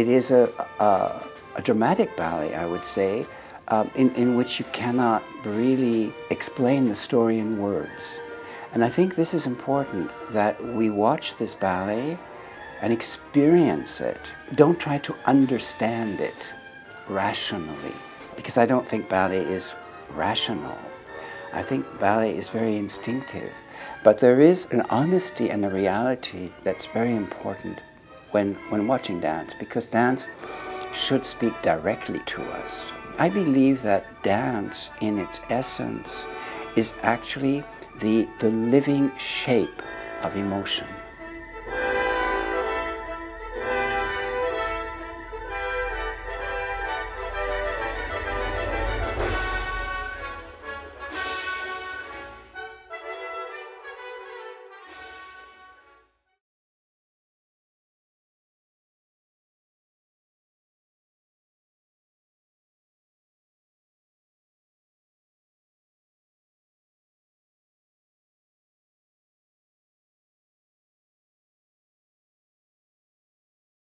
it is a, a, a, dramatic ballet, I would say, um, in, in which you cannot really explain the story in words. And I think this is important that we watch this ballet and experience it. Don't try to understand it rationally, because I don't think ballet is rational. I think ballet is very instinctive. But there is an honesty and a reality that's very important when, when watching dance, because dance should speak directly to us. I believe that dance, in its essence, is actually the, the living shape of emotion.